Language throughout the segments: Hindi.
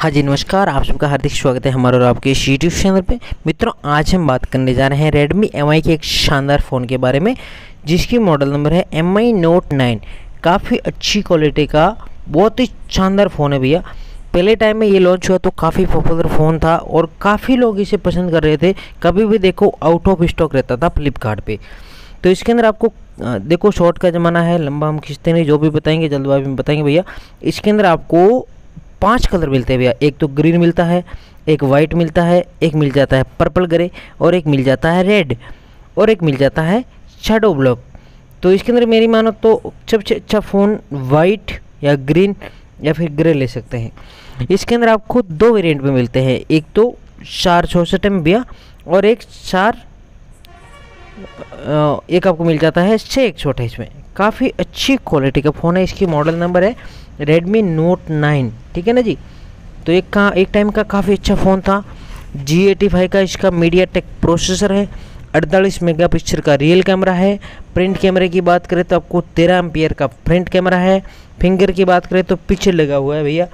हाँ जी, नमस्कार। आप सबका हार्दिक स्वागत है हमारे और आपके इस यूट्यूब चैनल पे। मित्रों, आज हम बात करने जा रहे हैं Redmi Mi के एक शानदार फ़ोन के बारे में, जिसकी मॉडल नंबर है Mi Note 9 काफ़ी अच्छी क्वालिटी का, बहुत ही शानदार फ़ोन है भैया। पहले टाइम में ये लॉन्च हुआ तो काफ़ी पॉपुलर फ़ोन था और काफ़ी लोग इसे पसंद कर रहे थे। कभी भी देखो आउट ऑफ़ स्टॉक रहता था फ्लिपकार्ट तो इसके अंदर आपको देखो शॉर्ट का ज़माना है, लंबा हम खींचते नहीं, जो भी बताएँगे, जल्दबाजी में बताएँगे भैया। इसके अंदर आपको पाँच कलर मिलते हैं भैया। एक तो ग्रीन मिलता है, एक वाइट मिलता है, एक मिल जाता है पर्पल ग्रे और एक मिल जाता है रेड और एक मिल जाता है शेडो ब्लॉक तो इसके अंदर मेरी मानो तो सबसे अच्छा फ़ोन वाइट या ग्रीन या फिर ग्रे ले सकते हैं। इसके अंदर आपको दो वेरिएंट में मिलते हैं। एक तो चार चौसठ एम और एक चार एक आपको मिल जाता है छः एक छोटे इसमें। काफ़ी अच्छी क्वालिटी का फ़ोन है, इसकी मॉडल नंबर है रेडमी नोट नाइन ठीक है ना जी? तो एक का, एक टाइम का काफ़ी अच्छा फ़ोन था। जी एटी फाइव का इसका मीडिया टेक प्रोसेसर है। अड़तालीस मेगापिक्सल का रियल कैमरा है। प्रिंट कैमरे की बात करें तो आपको तेरह एम्पियर का फ्रंट कैमरा है। फिंगर की बात करें तो पीछे लगा हुआ है भैया।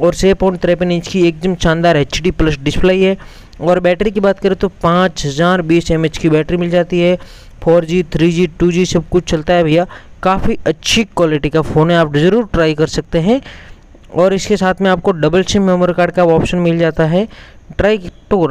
और छः पॉइंट तिरपन इंच की एकदम शानदार एच डी प्लस डिस्प्ले है। और बैटरी की बात करें तो पाँच हज़ार बीस एम की बैटरी मिल जाती है। Four G, three G, two G सब कुछ चलता है भैया। काफ़ी अच्छी क्वालिटी का फ़ोन है, आप ज़रूर ट्राई कर सकते हैं। और इसके साथ में आपको डबल सिम मेमोरी कार्ड का ऑप्शन मिल जाता है। ट्राई तो